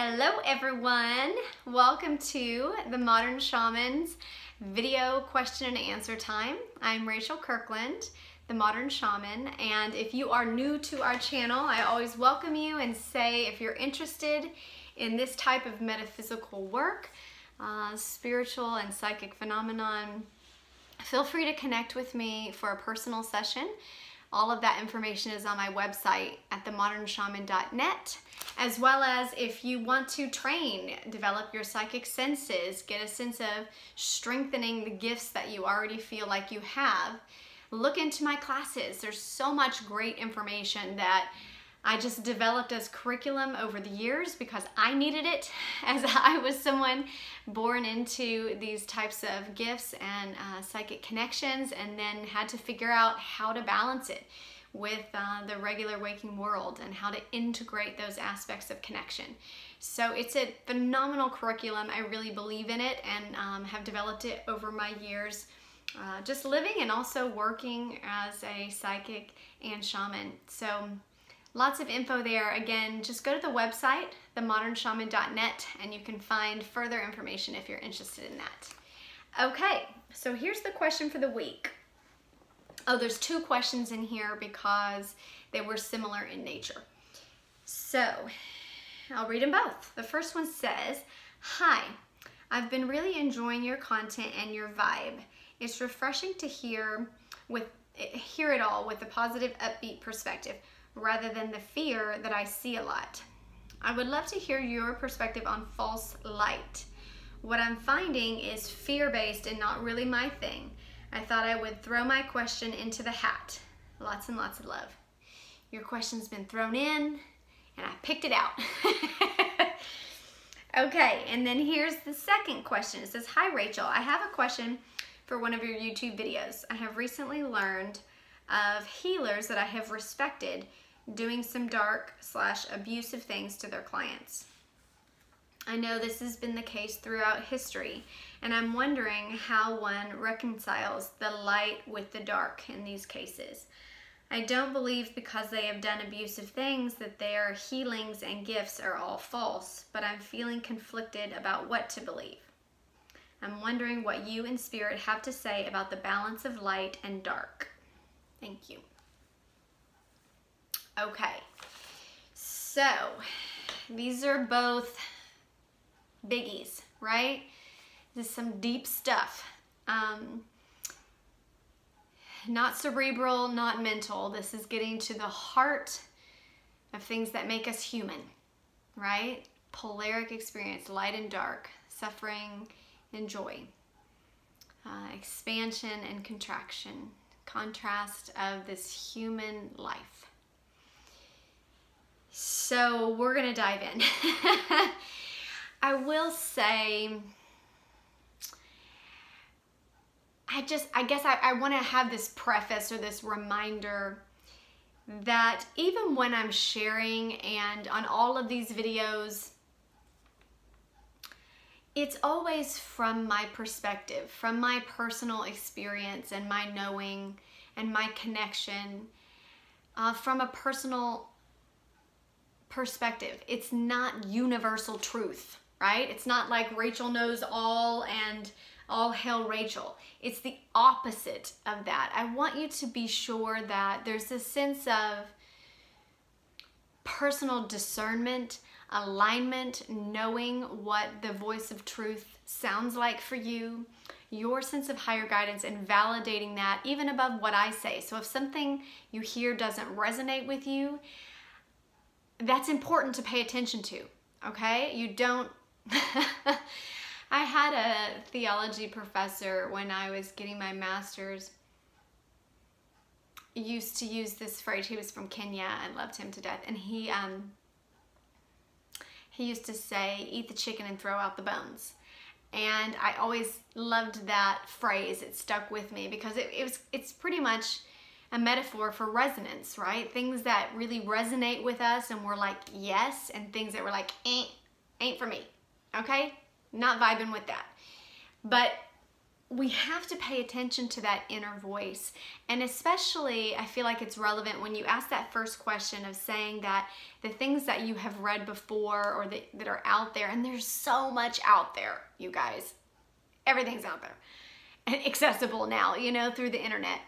Hello everyone! Welcome to the Modern Shamans video question and answer time. I'm Rachel Kirkland, the Modern Shaman, and if you are new to our channel, I always welcome you and say if you're interested in this type of metaphysical work, uh, spiritual and psychic phenomenon, feel free to connect with me for a personal session. All of that information is on my website at themodernshaman.net, as well as if you want to train, develop your psychic senses, get a sense of strengthening the gifts that you already feel like you have, look into my classes. There's so much great information that I just developed as curriculum over the years because I needed it as I was someone born into these types of gifts and uh, psychic connections and then had to figure out how to balance it with uh, the regular waking world and how to integrate those aspects of connection. So it's a phenomenal curriculum. I really believe in it and um, have developed it over my years. Uh, just living and also working as a psychic and shaman. So Lots of info there. Again, just go to the website, themodernshaman.net, and you can find further information if you're interested in that. Okay, so here's the question for the week. Oh, there's two questions in here because they were similar in nature. So, I'll read them both. The first one says, Hi, I've been really enjoying your content and your vibe. It's refreshing to hear with hear it all with a positive, upbeat perspective rather than the fear that I see a lot. I would love to hear your perspective on false light. What I'm finding is fear based and not really my thing. I thought I would throw my question into the hat. Lots and lots of love. Your question's been thrown in and I picked it out. okay, and then here's the second question. It says, Hi Rachel, I have a question for one of your YouTube videos. I have recently learned of healers that I have respected doing some dark slash abusive things to their clients. I know this has been the case throughout history, and I'm wondering how one reconciles the light with the dark in these cases. I don't believe because they have done abusive things that their healings and gifts are all false, but I'm feeling conflicted about what to believe. I'm wondering what you in spirit have to say about the balance of light and dark. Thank you. Okay, so these are both biggies, right? This is some deep stuff. Um, not cerebral, not mental. This is getting to the heart of things that make us human, right? Polaric experience, light and dark, suffering and joy, uh, expansion and contraction, contrast of this human life. So we're gonna dive in. I will say, I just, I guess I, I wanna have this preface or this reminder that even when I'm sharing and on all of these videos, it's always from my perspective, from my personal experience and my knowing and my connection, uh, from a personal perspective. It's not universal truth, right? It's not like Rachel knows all and all hail Rachel. It's the opposite of that. I want you to be sure that there's a sense of personal discernment, alignment, knowing what the voice of truth sounds like for you, your sense of higher guidance, and validating that even above what I say. So if something you hear doesn't resonate with you, that's important to pay attention to, okay? You don't. I had a theology professor when I was getting my master's used to use this phrase. He was from Kenya. I loved him to death. And he um he used to say, eat the chicken and throw out the bones. And I always loved that phrase. It stuck with me because it, it was it's pretty much a metaphor for resonance, right? Things that really resonate with us and we're like, yes, and things that we're like, ain't, ain't for me, okay? Not vibing with that. But we have to pay attention to that inner voice. And especially, I feel like it's relevant when you ask that first question of saying that the things that you have read before or that, that are out there, and there's so much out there, you guys. Everything's out there and accessible now, you know, through the internet.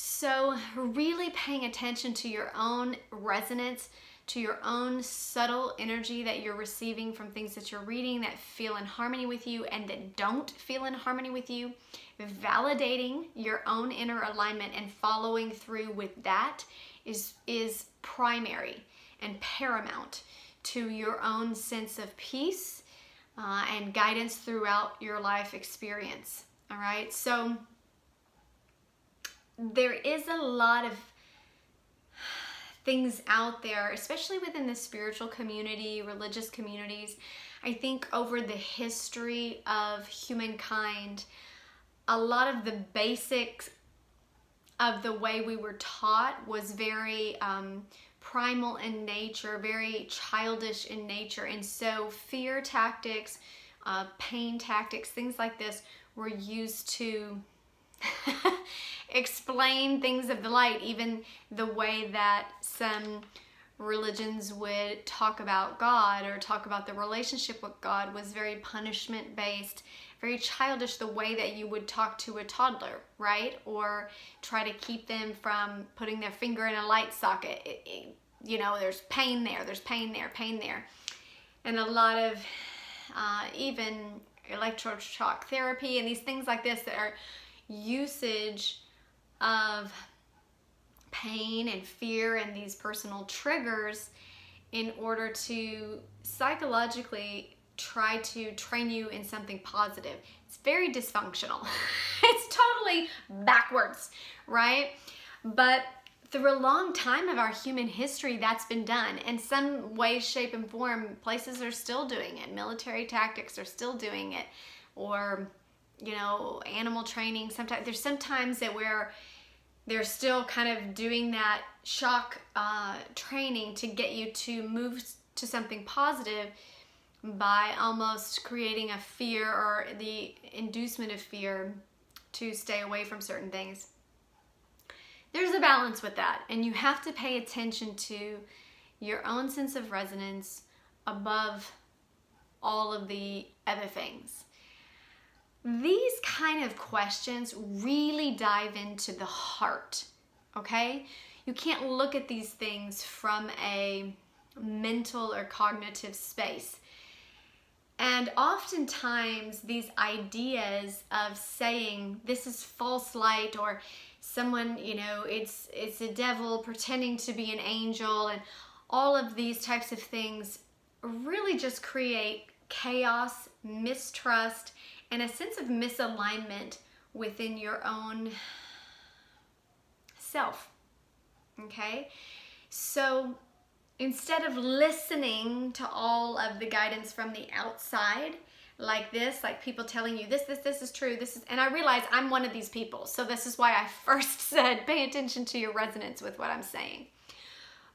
So, really paying attention to your own resonance to your own subtle energy that you're receiving from things that you're reading that feel in harmony with you and that don't feel in harmony with you, validating your own inner alignment and following through with that is is primary and paramount to your own sense of peace uh, and guidance throughout your life experience. All right, so there is a lot of things out there, especially within the spiritual community, religious communities. I think over the history of humankind, a lot of the basics of the way we were taught was very um, primal in nature, very childish in nature. And so fear tactics, uh, pain tactics, things like this were used to explain things of the light, even the way that some religions would talk about God or talk about the relationship with God was very punishment based, very childish, the way that you would talk to a toddler, right? Or try to keep them from putting their finger in a light socket. It, it, you know, there's pain there, there's pain there, pain there. And a lot of uh, even electroshock therapy and these things like this that are usage of pain and fear and these personal triggers in order to psychologically try to train you in something positive. It's very dysfunctional. it's totally backwards, right? But through a long time of our human history, that's been done. In some way, shape, and form, places are still doing it. Military tactics are still doing it. Or, you know, animal training. Sometimes there's sometimes that where they're still kind of doing that shock uh, training to get you to move to something positive by almost creating a fear or the inducement of fear to stay away from certain things. There's a balance with that, and you have to pay attention to your own sense of resonance above all of the other things. These kind of questions really dive into the heart, okay? You can't look at these things from a mental or cognitive space. And oftentimes, these ideas of saying this is false light or someone, you know, it's it's a devil pretending to be an angel and all of these types of things really just create chaos, mistrust, and a sense of misalignment within your own self. Okay? So instead of listening to all of the guidance from the outside, like this, like people telling you this, this, this is true, this is, and I realize I'm one of these people. So this is why I first said pay attention to your resonance with what I'm saying.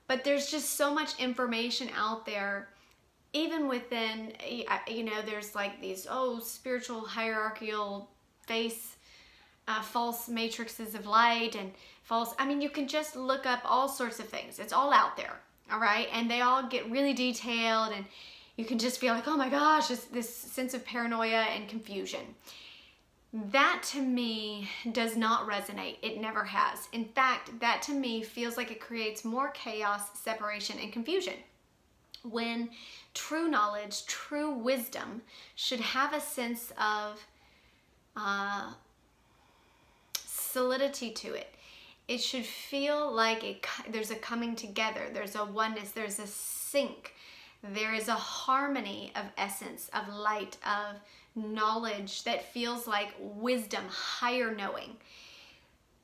But there's just so much information out there even within, you know, there's like these, oh, spiritual hierarchical face, uh, false matrices of light and false, I mean, you can just look up all sorts of things. It's all out there, all right? And they all get really detailed and you can just be like, oh my gosh, this sense of paranoia and confusion. That to me does not resonate. It never has. In fact, that to me feels like it creates more chaos, separation, and confusion when true knowledge, true wisdom should have a sense of uh, solidity to it. It should feel like it, there's a coming together, there's a oneness, there's a sync, there is a harmony of essence, of light, of knowledge that feels like wisdom, higher knowing.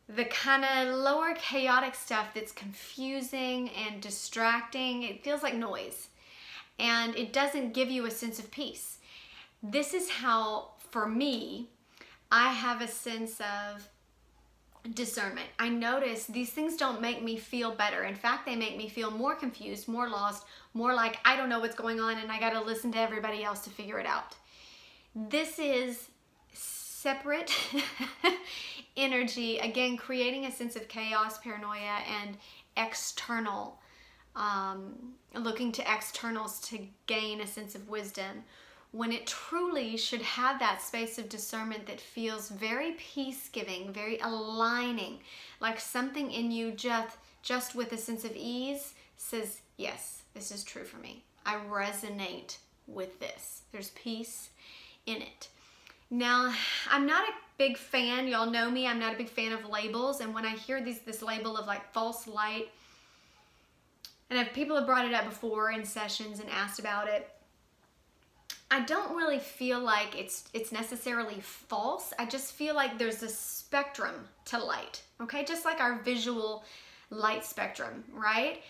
The kind of lower chaotic stuff that's confusing and distracting, it feels like noise and it doesn't give you a sense of peace. This is how, for me, I have a sense of discernment. I notice these things don't make me feel better. In fact, they make me feel more confused, more lost, more like I don't know what's going on and I got to listen to everybody else to figure it out. This is separate energy, again, creating a sense of chaos, paranoia, and external, um, looking to externals to gain a sense of wisdom, when it truly should have that space of discernment that feels very peace giving, very aligning, like something in you just, just with a sense of ease says, Yes, this is true for me. I resonate with this. There's peace in it. Now, I'm not a big fan, y'all know me, I'm not a big fan of labels. And when I hear these, this label of like false light, and if people have brought it up before in sessions and asked about it, I don't really feel like it's it's necessarily false. I just feel like there's a spectrum to light. Okay? Just like our visual light spectrum, right?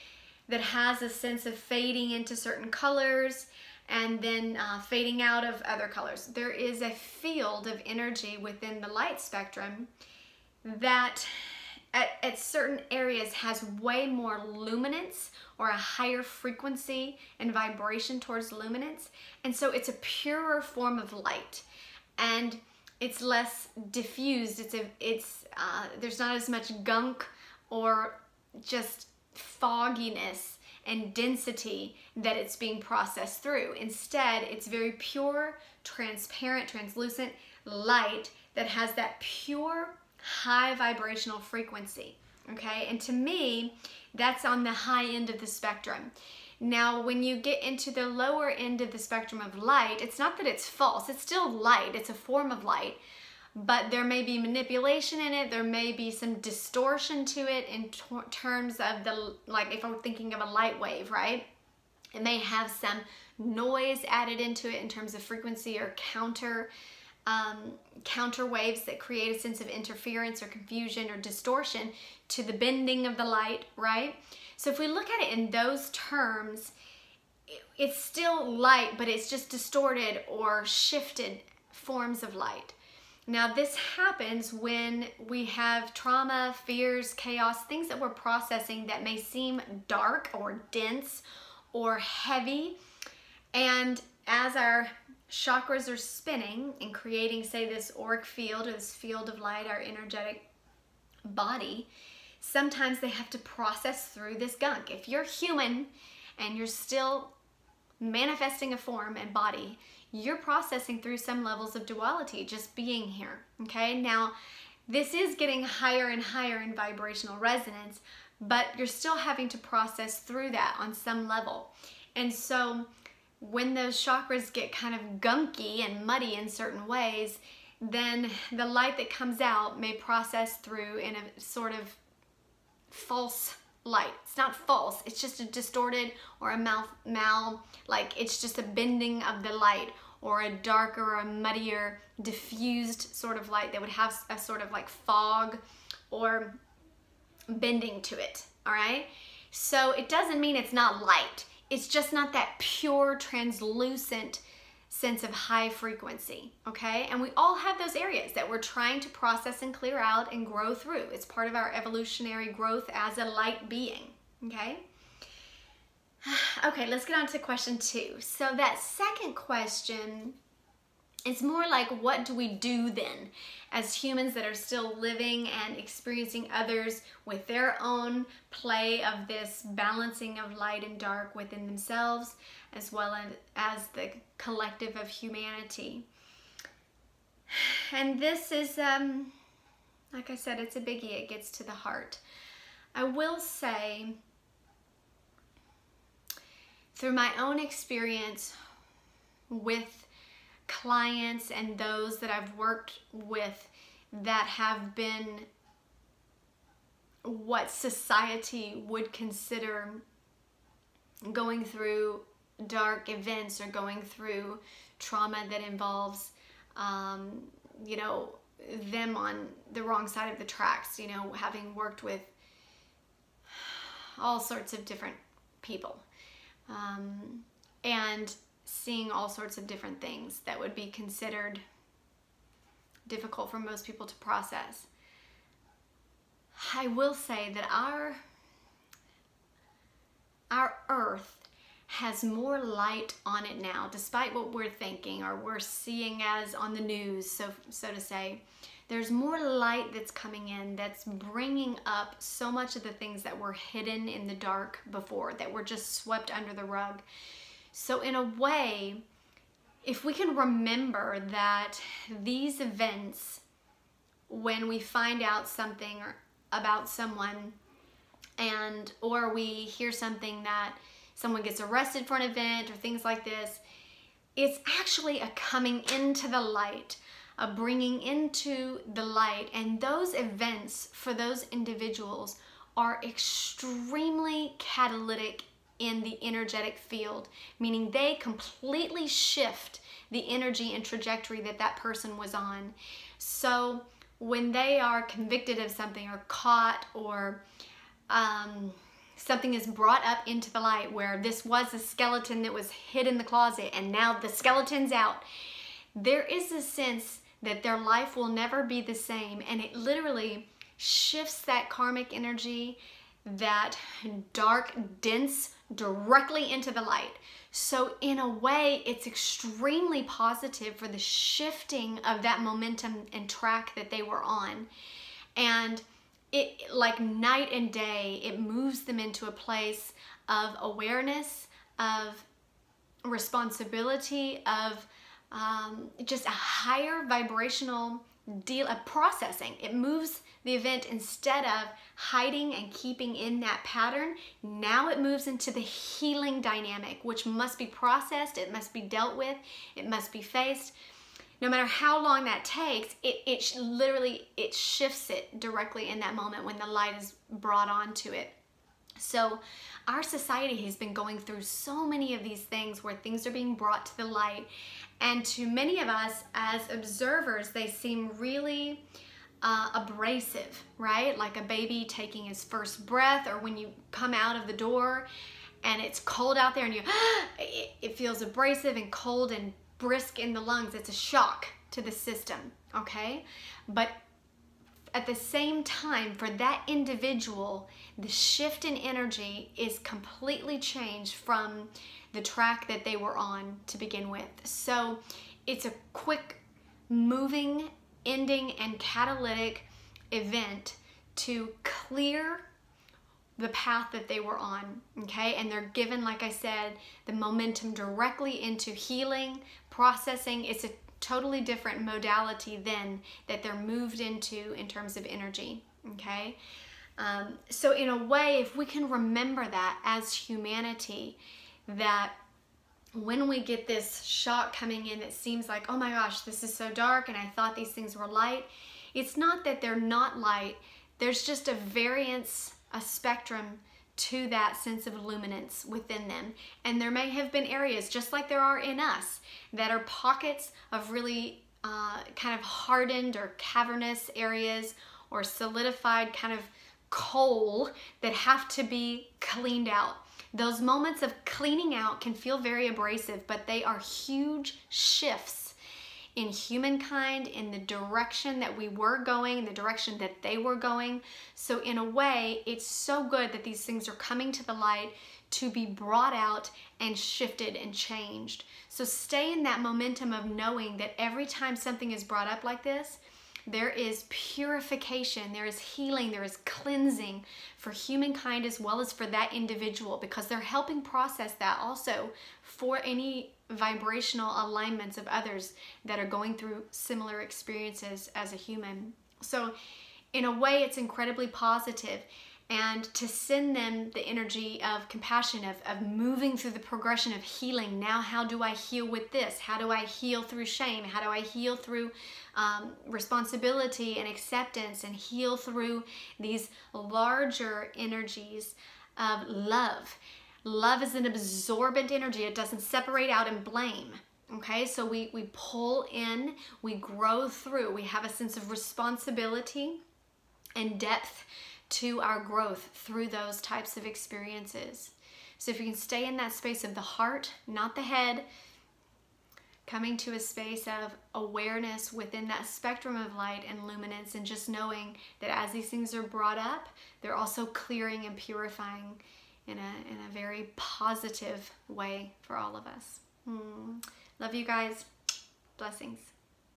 That has a sense of fading into certain colors and then uh, fading out of other colors. There is a field of energy within the light spectrum that at, at certain areas has way more luminance or a higher frequency and vibration towards luminance. And so it's a purer form of light. And it's less diffused. It's a, it's, uh, there's not as much gunk or just fogginess and density that it's being processed through. Instead, it's very pure, transparent, translucent light that has that pure high vibrational frequency. Okay, and to me, that's on the high end of the spectrum. Now, when you get into the lower end of the spectrum of light, it's not that it's false, it's still light, it's a form of light, but there may be manipulation in it, there may be some distortion to it in terms of the, like if I'm thinking of a light wave, right? It may have some noise added into it in terms of frequency or counter um, counter waves that create a sense of interference or confusion or distortion to the bending of the light, right? So if we look at it in those terms, it's still light, but it's just distorted or shifted forms of light. Now, this happens when we have trauma, fears, chaos, things that we're processing that may seem dark or dense or heavy. And as our chakras are spinning and creating, say, this auric field or this field of light, our energetic body, sometimes they have to process through this gunk. If you're human and you're still manifesting a form and body, you're processing through some levels of duality just being here. Okay, now this is getting higher and higher in vibrational resonance, but you're still having to process through that on some level. And so when those chakras get kind of gunky and muddy in certain ways, then the light that comes out may process through in a sort of false light. It's not false, it's just a distorted or a mal, mal like it's just a bending of the light or a darker or a muddier diffused sort of light that would have a sort of like fog or bending to it, all right? So it doesn't mean it's not light. It's just not that pure, translucent sense of high frequency, okay? And we all have those areas that we're trying to process and clear out and grow through. It's part of our evolutionary growth as a light being, okay? Okay, let's get on to question two. So that second question it's more like what do we do then as humans that are still living and experiencing others with their own play of this balancing of light and dark within themselves as well as the collective of humanity. And this is, um, like I said, it's a biggie. It gets to the heart. I will say, through my own experience with clients and those that I've worked with that have been what society would consider going through dark events or going through trauma that involves, um, you know, them on the wrong side of the tracks, you know, having worked with all sorts of different people. Um, and seeing all sorts of different things that would be considered difficult for most people to process. I will say that our our earth has more light on it now, despite what we're thinking or we're seeing as on the news, so, so to say. There's more light that's coming in that's bringing up so much of the things that were hidden in the dark before, that were just swept under the rug. So, in a way, if we can remember that these events, when we find out something about someone and or we hear something that someone gets arrested for an event or things like this, it's actually a coming into the light, a bringing into the light. And those events for those individuals are extremely catalytic in the energetic field, meaning they completely shift the energy and trajectory that that person was on. So when they are convicted of something or caught or um, something is brought up into the light where this was a skeleton that was hid in the closet and now the skeleton's out, there is a sense that their life will never be the same and it literally shifts that karmic energy, that dark, dense, directly into the light. So, in a way, it's extremely positive for the shifting of that momentum and track that they were on. And it like night and day it moves them into a place of awareness of responsibility of um, just a higher vibrational deal of processing it moves the event instead of hiding and keeping in that pattern now it moves into the healing dynamic which must be processed it must be dealt with it must be faced no matter how long that takes, it, it literally, it shifts it directly in that moment when the light is brought onto it. So our society has been going through so many of these things where things are being brought to the light. And to many of us as observers, they seem really uh, abrasive, right? Like a baby taking his first breath or when you come out of the door and it's cold out there and you, it, it feels abrasive and cold and brisk in the lungs. It's a shock to the system, okay? But at the same time, for that individual, the shift in energy is completely changed from the track that they were on to begin with. So it's a quick moving, ending, and catalytic event to clear the path that they were on, okay? And they're given, like I said, the momentum directly into healing, processing. It's a totally different modality then that they're moved into in terms of energy, okay? Um, so, in a way, if we can remember that as humanity, that when we get this shock coming in that seems like, oh my gosh, this is so dark and I thought these things were light, it's not that they're not light, there's just a variance a spectrum to that sense of luminance within them. And there may have been areas, just like there are in us, that are pockets of really uh, kind of hardened or cavernous areas or solidified kind of coal that have to be cleaned out. Those moments of cleaning out can feel very abrasive, but they are huge shifts in humankind, in the direction that we were going, in the direction that they were going. So, in a way, it's so good that these things are coming to the light to be brought out and shifted and changed. So, stay in that momentum of knowing that every time something is brought up like this, there is purification, there is healing, there is cleansing for humankind as well as for that individual because they're helping process that also for any vibrational alignments of others that are going through similar experiences as a human. So, in a way, it's incredibly positive and to send them the energy of compassion, of, of moving through the progression of healing. Now, how do I heal with this? How do I heal through shame? How do I heal through um, responsibility and acceptance and heal through these larger energies of love? Love is an absorbent energy, it doesn't separate out and blame. Okay, so we, we pull in, we grow through, we have a sense of responsibility and depth to our growth through those types of experiences. So if you can stay in that space of the heart, not the head, coming to a space of awareness within that spectrum of light and luminance, and just knowing that as these things are brought up, they're also clearing and purifying in a, in a very positive way for all of us. Mm. Love you guys. Blessings.